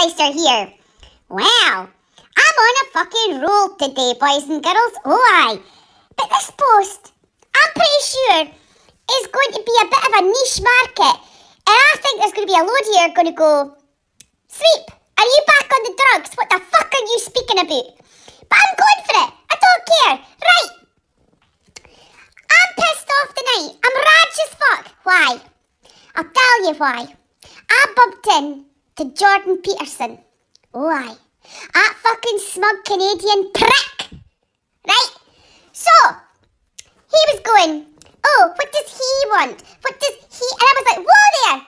Sweep Meister here. Well, I'm on a fucking roll today, boys and girls. Oh, aye. But this post, I'm pretty sure, is going to be a bit of a niche market. And I think there's going to be a load here going to go, Sweep, are you back on the drugs? What the fuck are you speaking about? But I'm going for it. I don't care. Right. I'm pissed off tonight. I'm rage as fuck. Why? I'll tell you why. I bumped in to Jordan Peterson. Aye. That fucking smug Canadian prick. Right? So, he was going, oh, what does he want? What does he... And I was like, whoa there.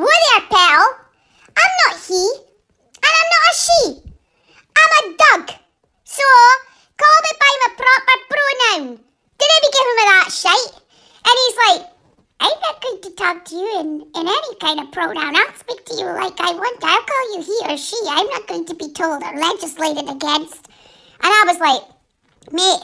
Whoa there, pal. I'm not he. And I'm not a she. I'm a dog. So, call me by my proper pronoun. Didn't be giving me that shite. And he's like, I'm not going to talk to you in, in any kind of pronoun. I'll speak to you like I want. I'll call you he or she. I'm not going to be told or legislated against. And I was like, mate,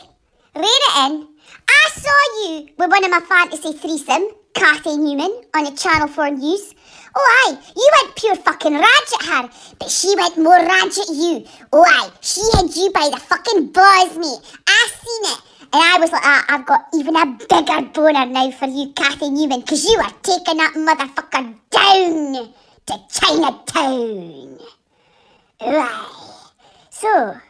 read it in. I saw you with one of my fantasy threesome, Cathy Newman, on the Channel 4 News. Oh, aye, you went pure fucking rage at her, but she went more rage at you. Oh, aye, she had you by the fucking balls, mate. I seen it. And I was like, ah, I've got even a bigger boner now for you, Cathy Newman, because you are taking that motherfucker down to Chinatown. Right. So,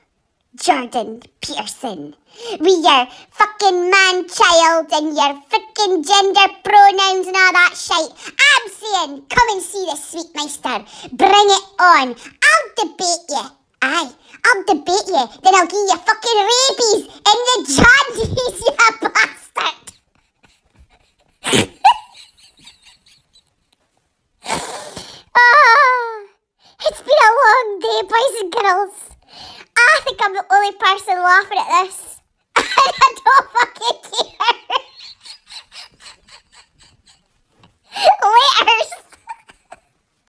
Jordan Peterson, with your fucking man child and your freaking gender pronouns and all that shit, I'm saying, come and see the Sweep Meister. Bring it on. I'll debate you. Aye, I'll debate you, then I'll give you fucking rabies and the jaundice, you bastard! oh, it's been a long day, boys and girls. I think I'm the only person laughing at this. I don't fucking care.